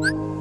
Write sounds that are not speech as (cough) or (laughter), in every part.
you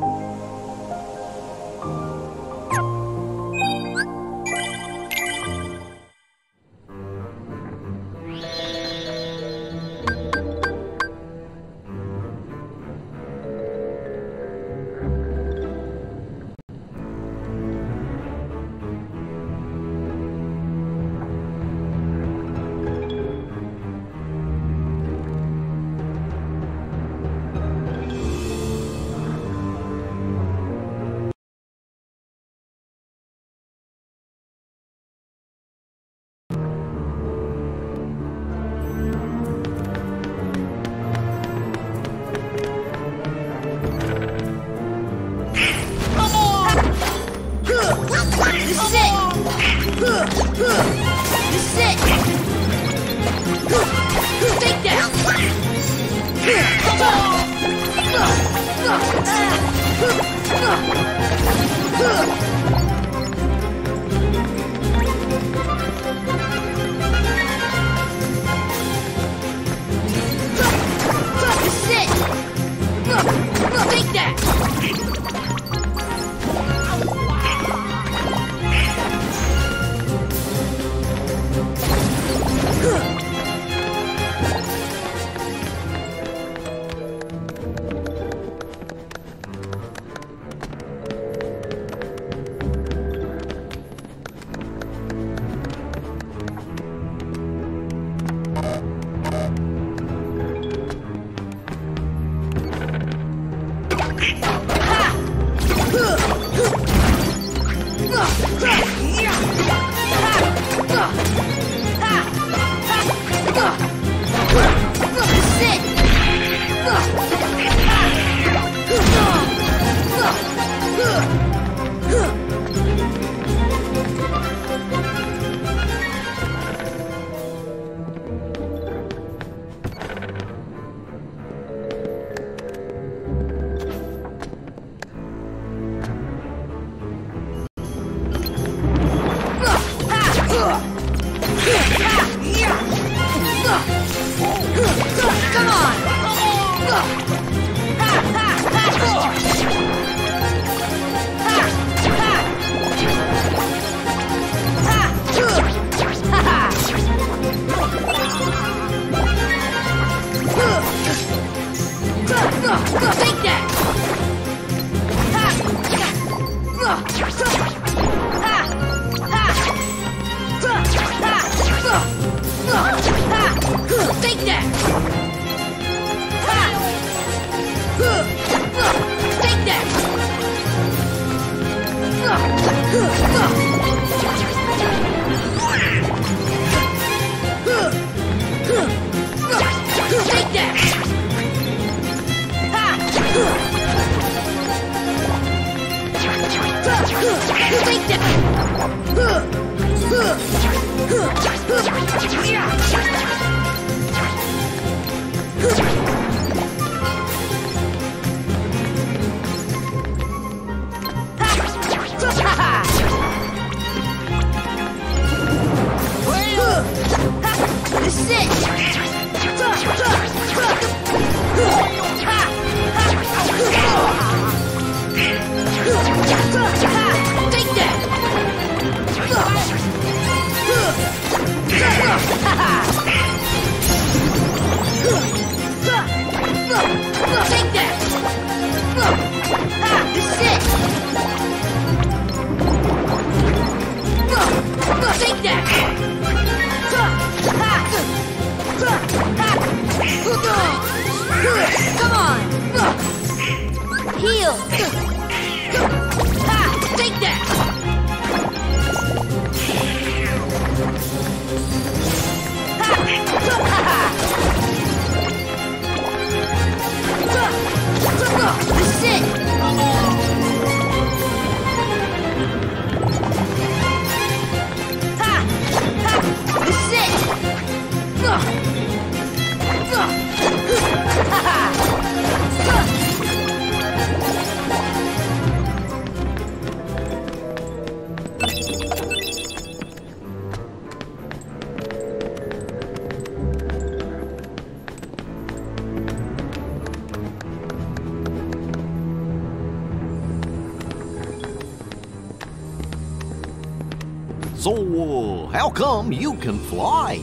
Can fly?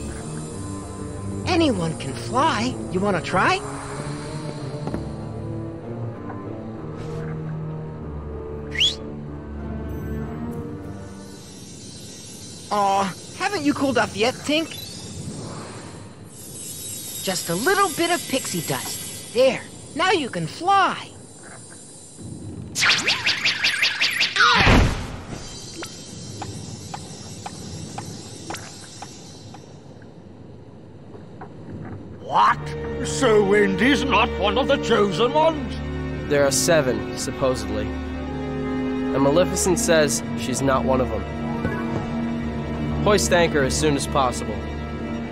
Anyone can fly. You want to try? Aw, haven't you cooled off yet, Tink? Just a little bit of pixie dust. There, now you can fly. One of the chosen ones? There are seven, supposedly. And Maleficent says she's not one of them. Hoist anchor as soon as possible.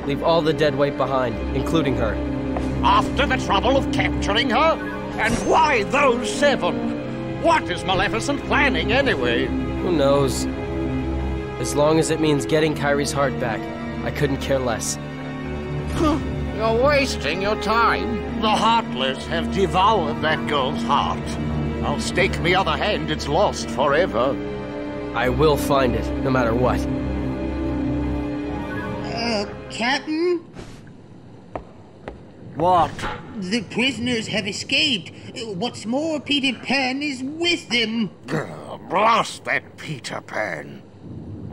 Leave all the dead weight behind, including her. After the trouble of capturing her? And why those seven? What is Maleficent planning anyway? Who knows? As long as it means getting Kairi's heart back, I couldn't care less. You're wasting your time. The Heartless have devoured that girl's heart. I'll stake me other hand it's lost forever. I will find it, no matter what. Uh, Captain? What? The prisoners have escaped. What's more, Peter Pan is with them. Blast that Peter Pan.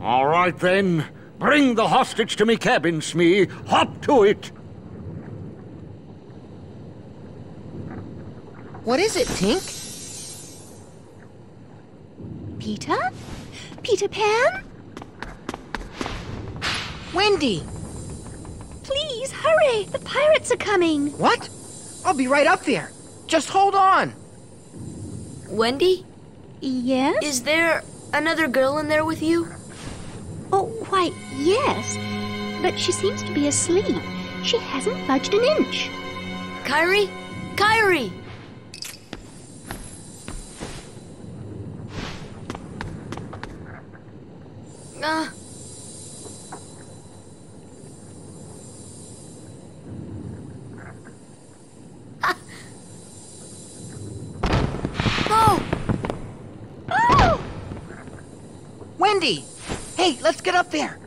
All right then. Bring the hostage to me cabin, Smee. Hop to it. What is it, Tink? Peter? Peter Pan? Wendy! Please, hurry! The pirates are coming! What? I'll be right up there. Just hold on. Wendy, Yes? is there another girl in there with you? Oh, why, yes. But she seems to be asleep. She hasn't budged an inch. Kairi? Kairi! Ah. Wendy! Hey, let's get up there.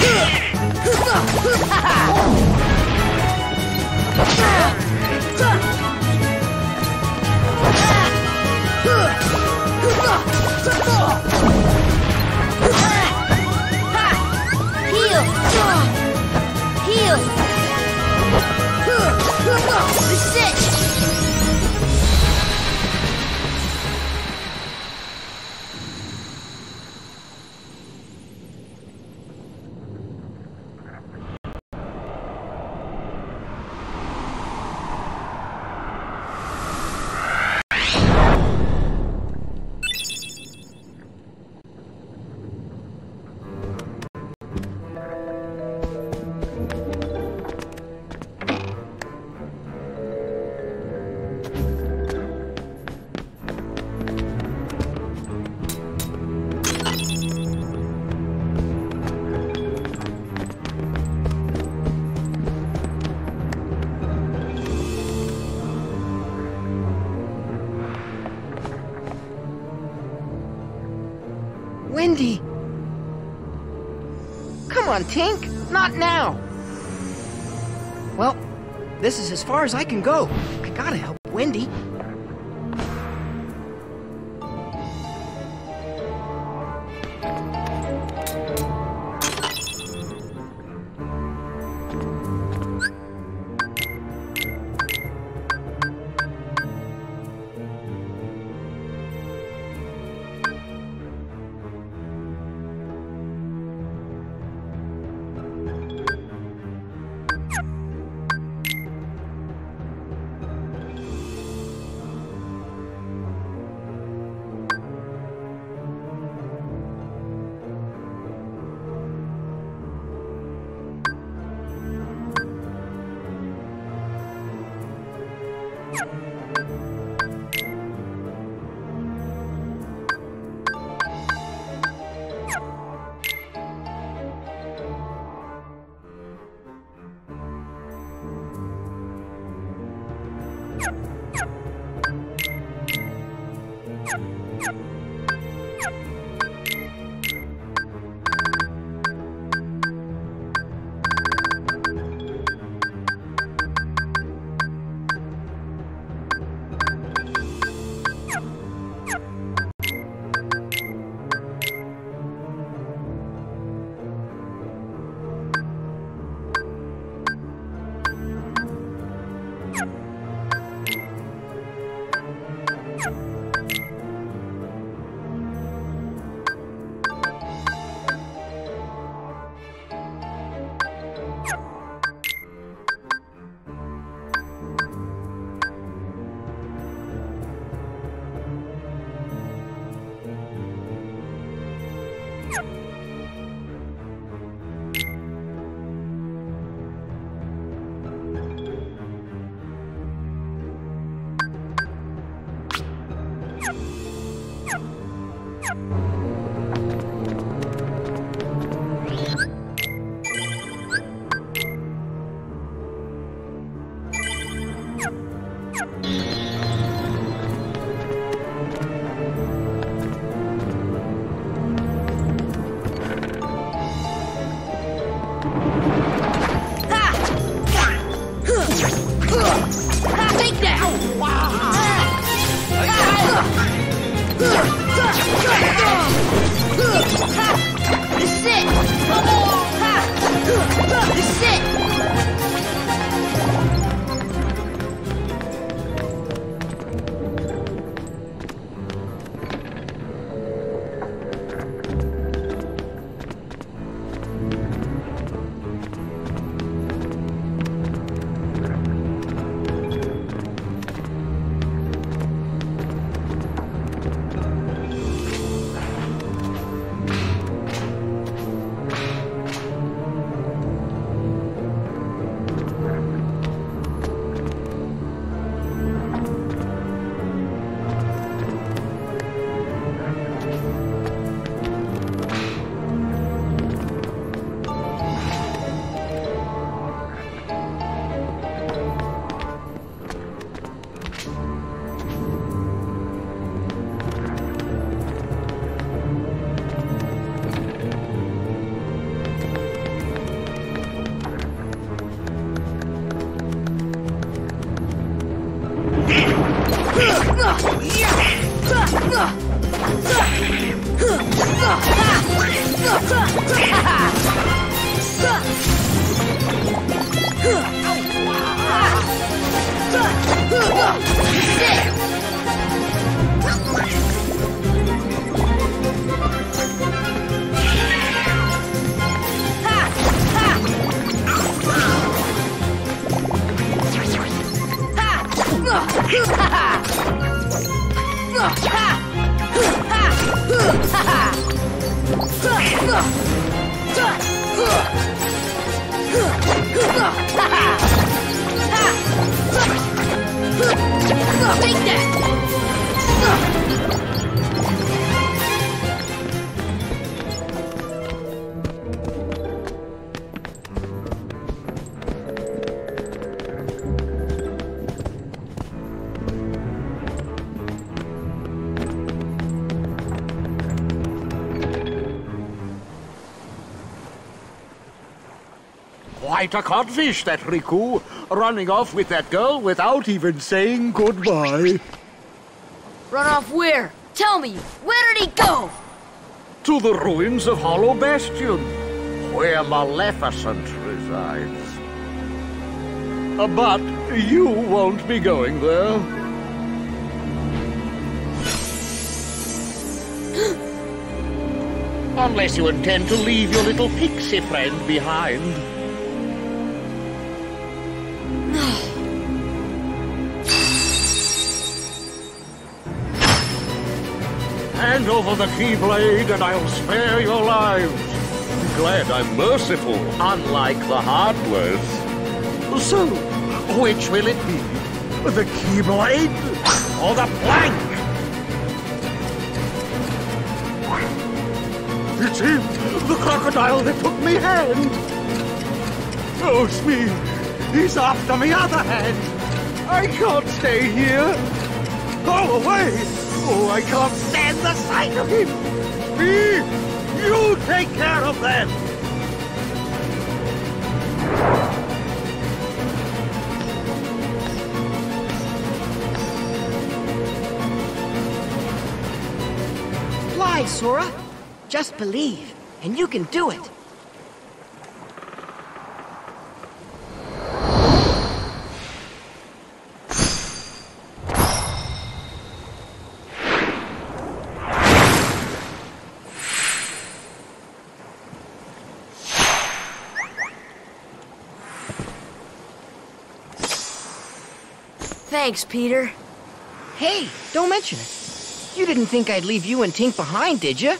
Heal! (laughs) (laughs) as far as I can go. A codfish, that Riku, running off with that girl without even saying goodbye. Run off where? Tell me, where did he go? To the ruins of Hollow Bastion, where Maleficent resides. Uh, But you won't be going there. (gasps) Unless you intend to leave your little pixie friend behind. Hand over the Keyblade and I'll spare your lives. Glad I'm merciful, unlike the Heartless. So, which will it be? The Keyblade or the plank? It's him, the crocodile that took me hand. Oh, Smee, he's after me other hand. I can't stay here. Go away! Oh, I can't the sight of him! Me! You take care of them! Fly, Sora. Just believe, and you can do it. Thanks, Peter. Hey, don't mention it. You didn't think I'd leave you and Tink behind, did you?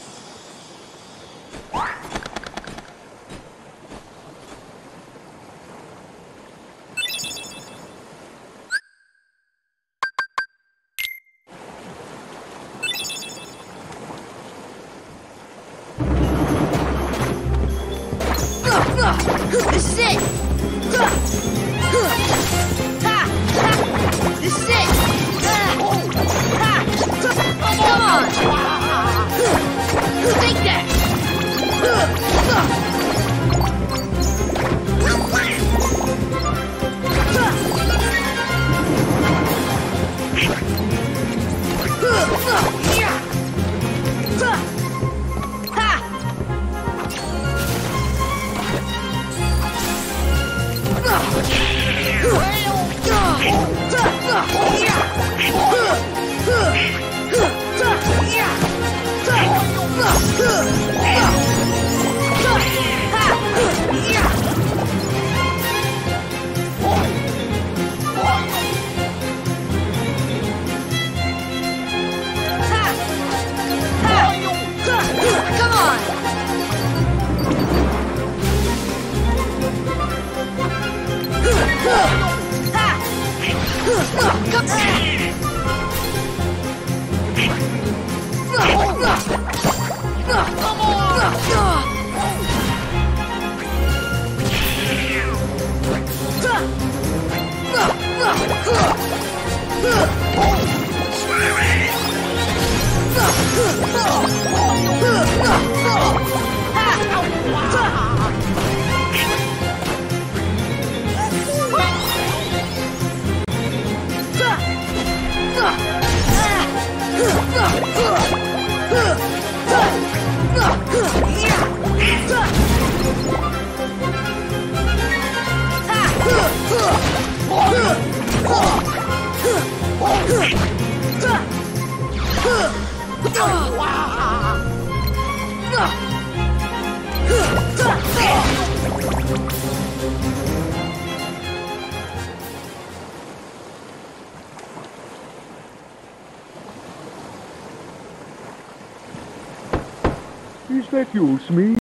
Is that you, Smee?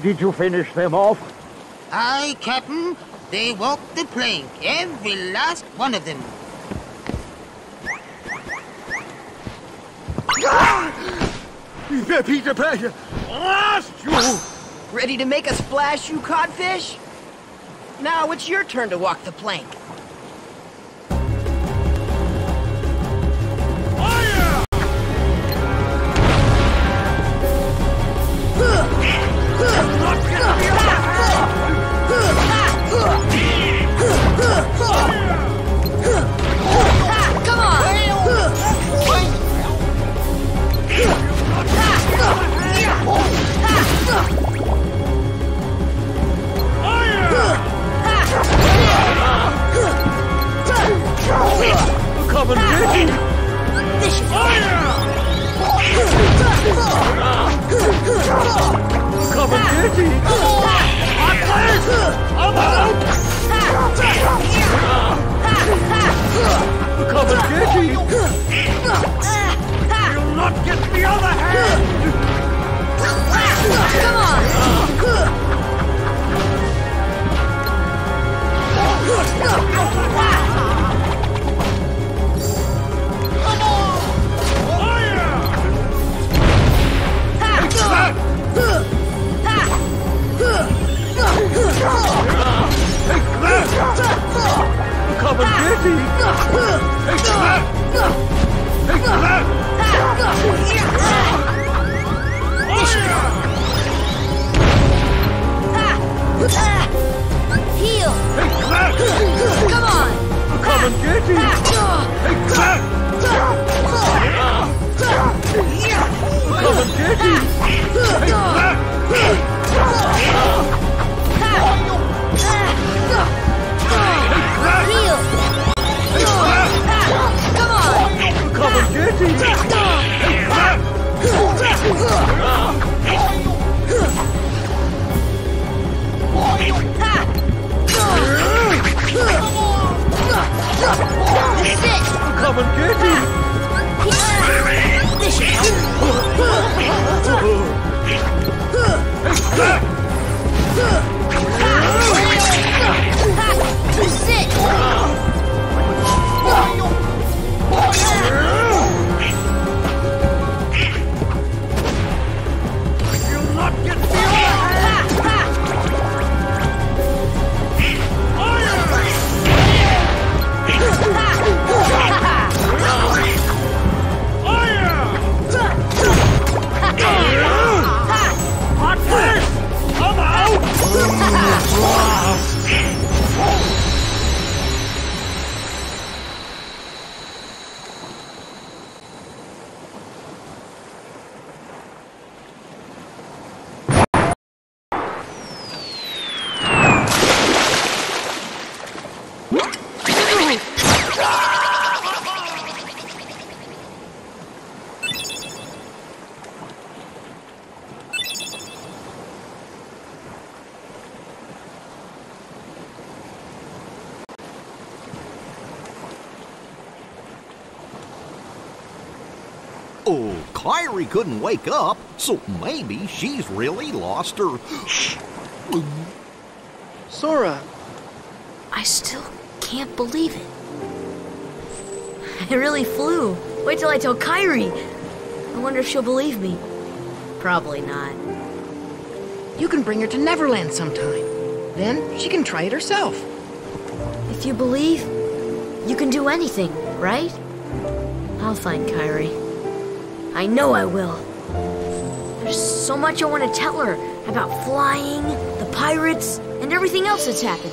Did you finish them off? Aye, Captain. They walked the plank, every last one of them. Ah! Peter Pan, last you! Ready to make a splash, you codfish? Now it's your turn to walk the plank. Come and get it! Come on! And get it! Take that! Take that! Heal! Take that! Come on! Come and get it! Take that! Come and get it! Take that! Heal! Take that! Come on! Come and get it! Take that! Come and get it! Couldn't wake up, so maybe she's really lost her. Sora, I still can't believe it. I really flew. Wait till I tell Kairi. I wonder if she'll believe me. Probably not. You can bring her to Neverland sometime. Then she can try it herself. If you believe, you can do anything, right? I'll find Kairi. I know I will. There's so much I want to tell her about flying, the pirates, and everything else that's happened.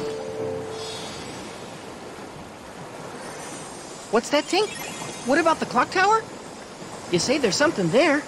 What's that, Tink? What about the clock tower? You say there's something there.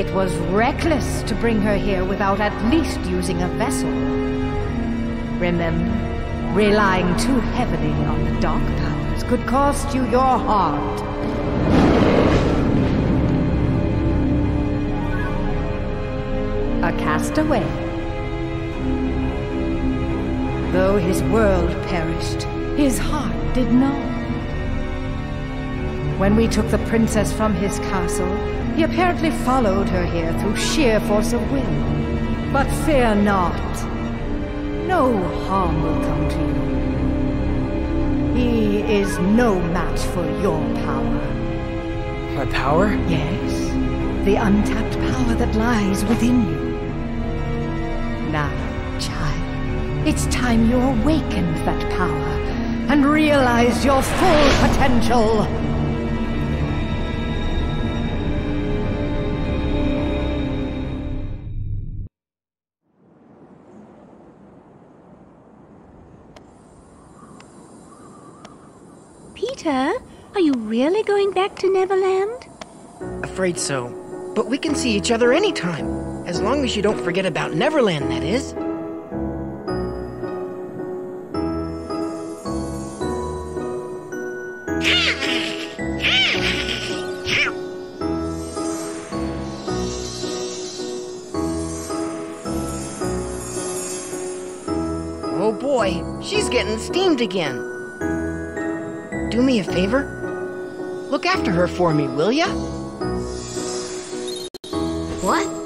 It was reckless to bring her here without at least using a vessel. Remember, relying too heavily on the dark powers could cost you your heart. A castaway. Though his world perished, his heart did not. When we took the princess from his castle, he apparently followed her here through sheer force of will. But fear not. No harm will come to you. He is no match for your power. My power? Yes, the untapped power that lies within you. Now, child, it's time you awakened that power and realized your full potential. Afraid so. But we can see each other anytime. As long as you don't forget about Neverland, that is. Oh boy, she's getting steamed again. Do me a favor? Look after her for me, will ya? What? Nothing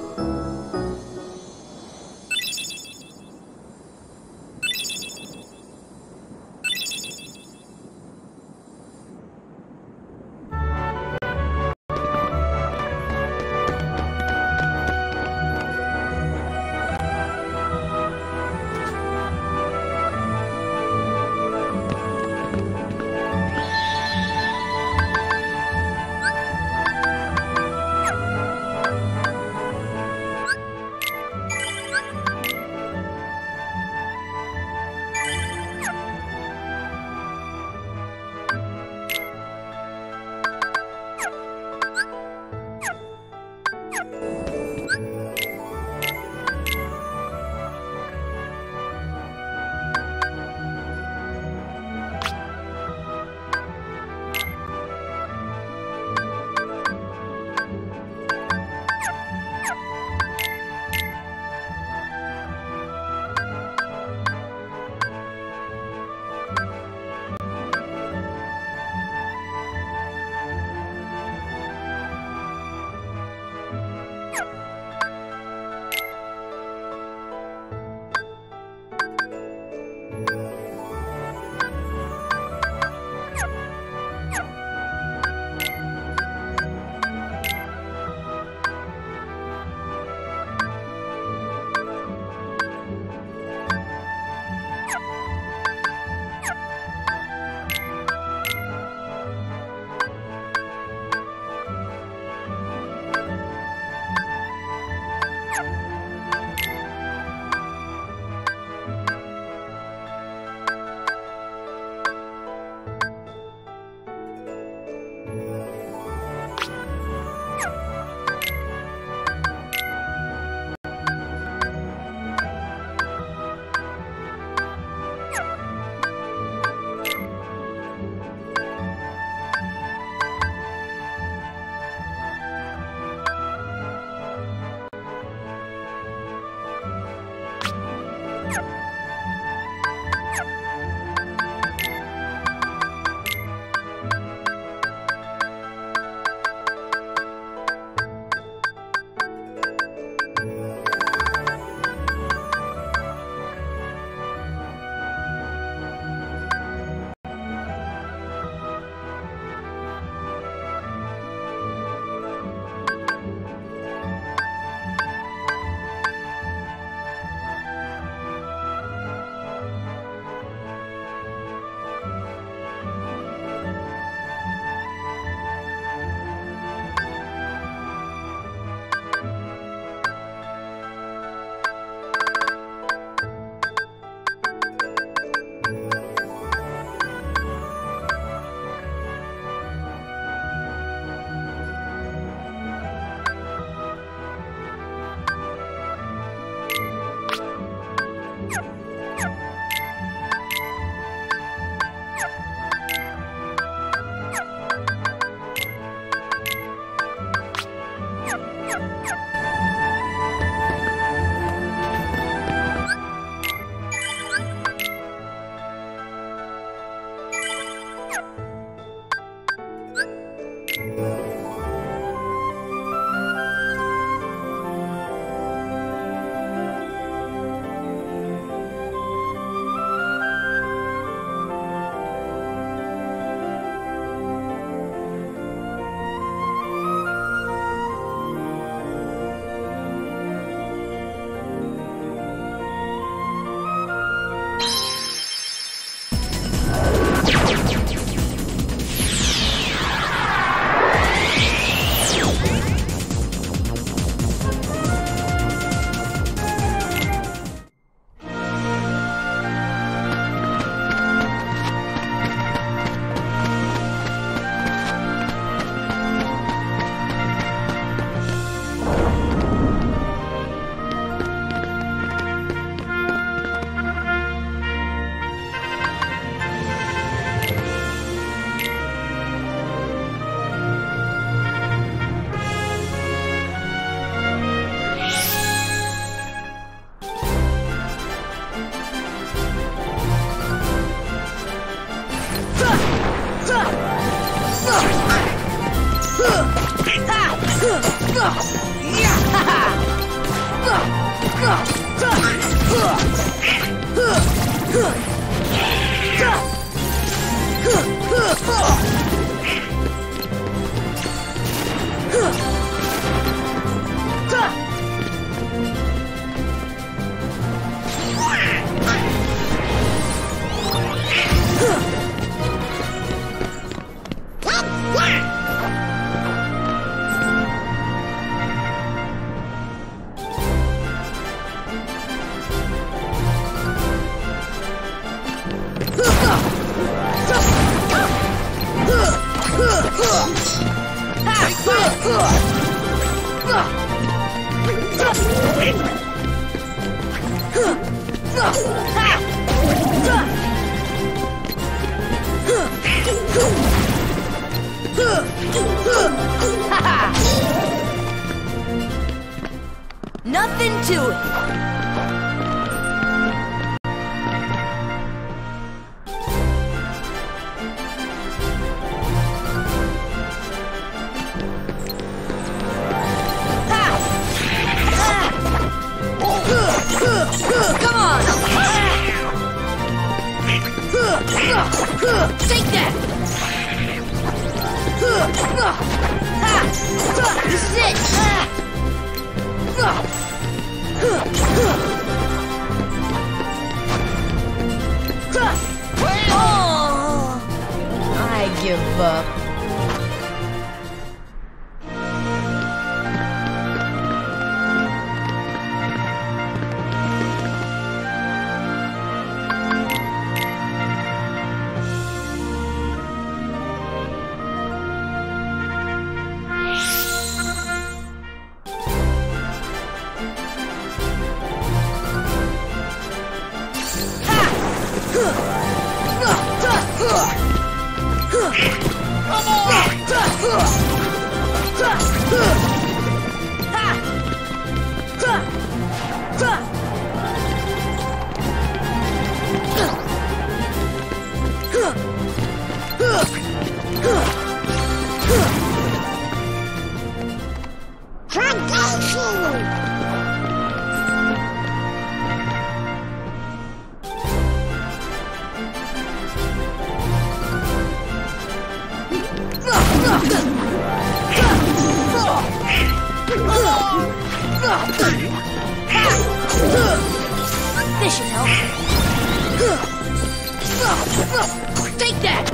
Take that!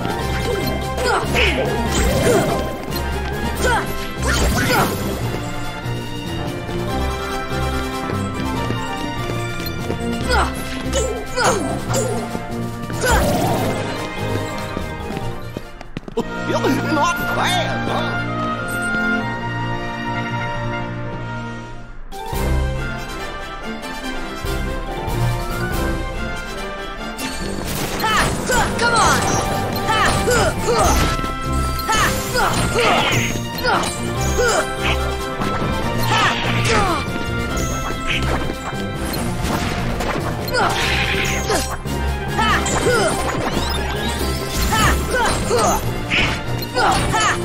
Not bad, huh? Come on!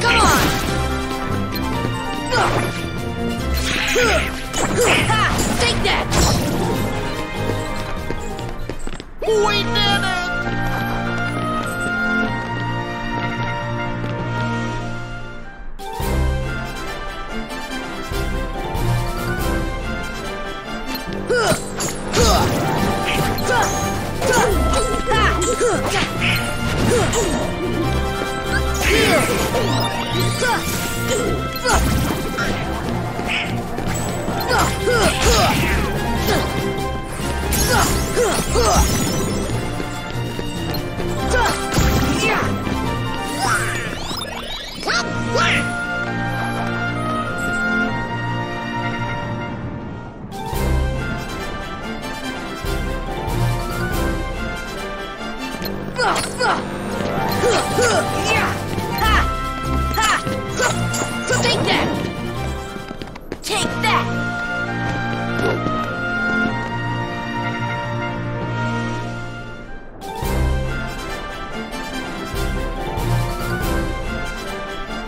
Come on! Take that! We did! Take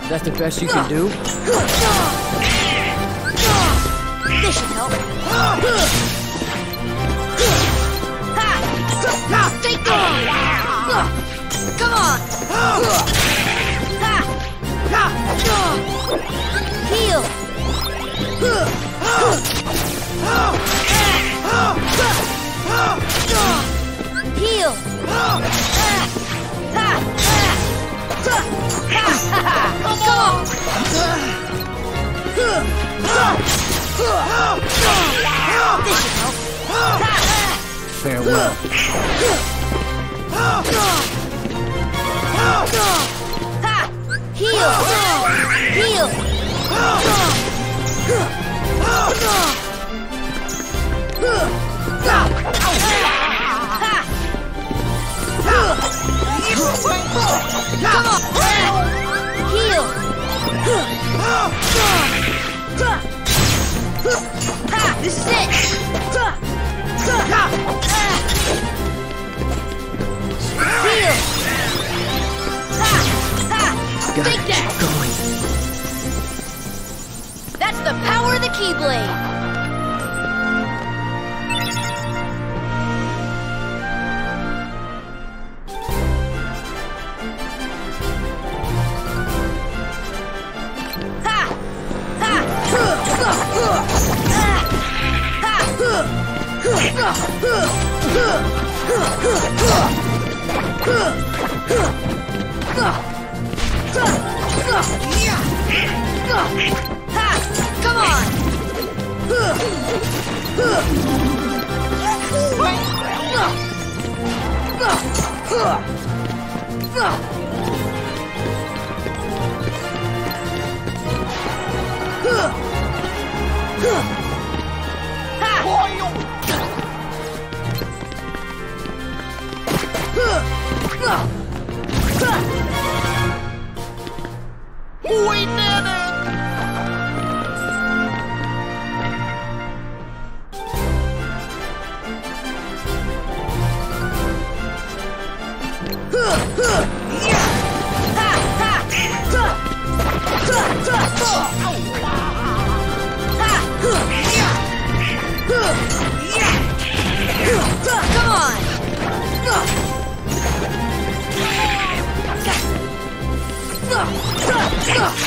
That's the best you can do? This should help. Heal! Heal! Come on! This should help. Farewell. Heal! Heal! Heal! Ha! This is it! Heal! Gotta that! going. That's the power of the Keyblade! Ha! Come on! We did it! Come on!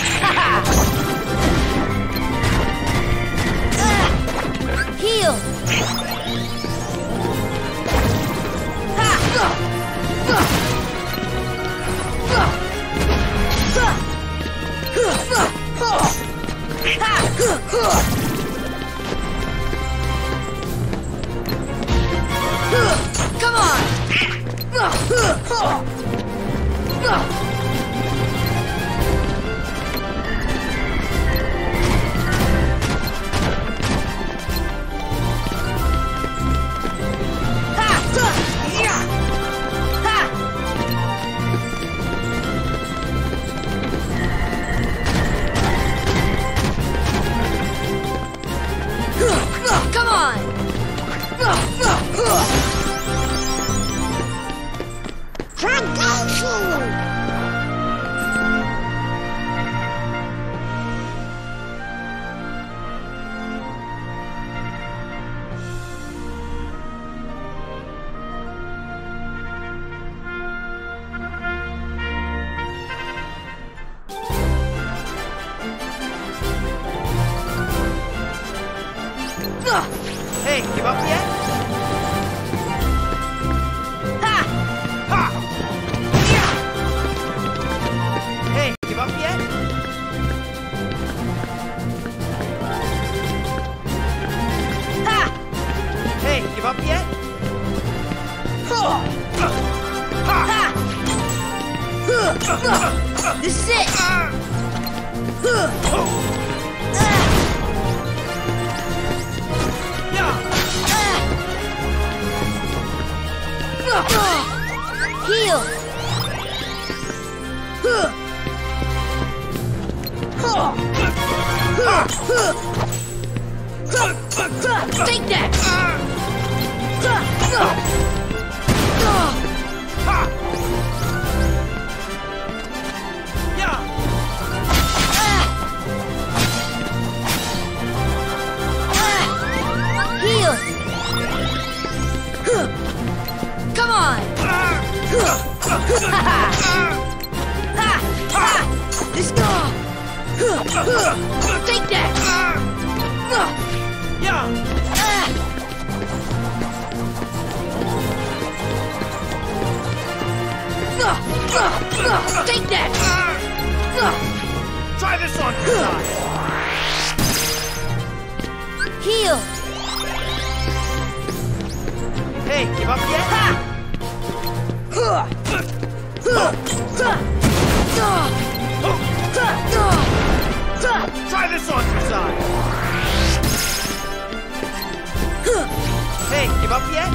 Hey, give up yet?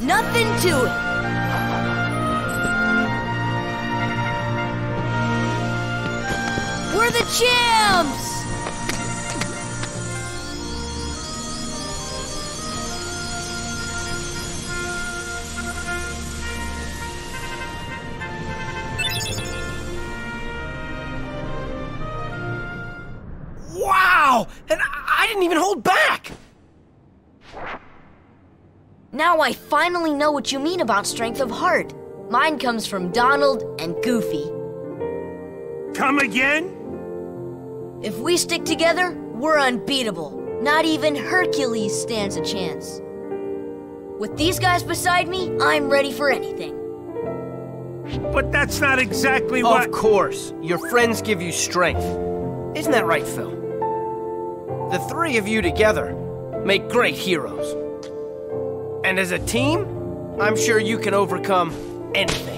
Nothing to it. We're the champs! Wow! And I I didn't even hold back! Now I finally know what you mean about strength of heart. Mine comes from Donald and Goofy. Come again? If we stick together, we're unbeatable. Not even Hercules stands a chance. With these guys beside me, I'm ready for anything. But that's not exactly what. Of course, your friends give you strength. Isn't that right, Phil? The three of you together make great heroes. And as a team, I'm sure you can overcome anything.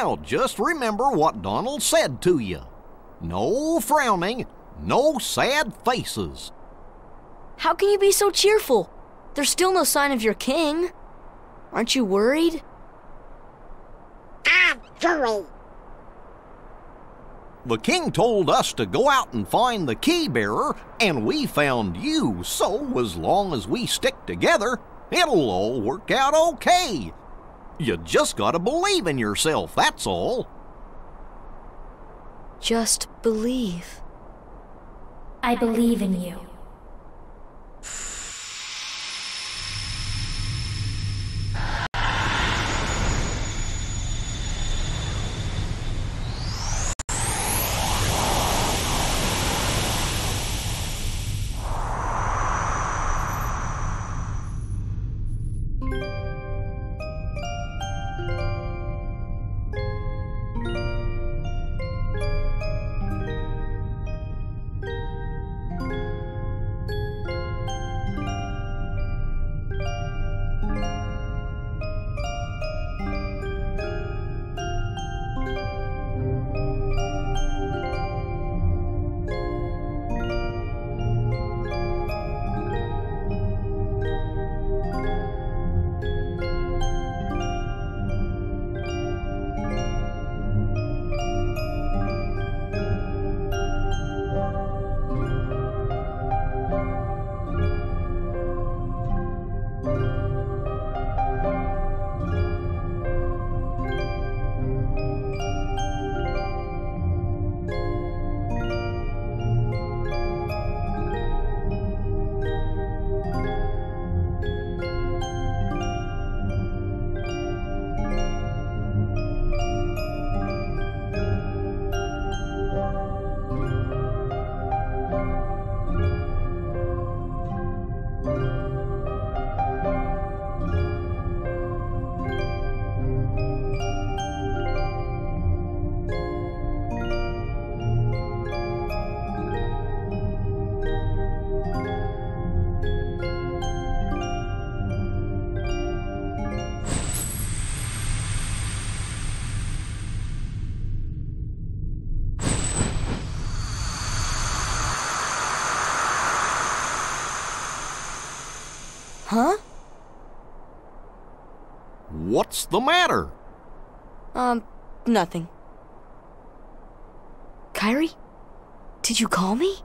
Now just remember what Donald said to you. No frowning, no sad faces. How can you be so cheerful? There's still no sign of your king. Aren't you worried? I'm worried. The king told us to go out and find the key bearer, and we found you, so as long as we stick together, it'll all work out okay. You just gotta believe in yourself, that's all. Just believe. I believe in you. The matter? Um, nothing. Kairi? Did you call me?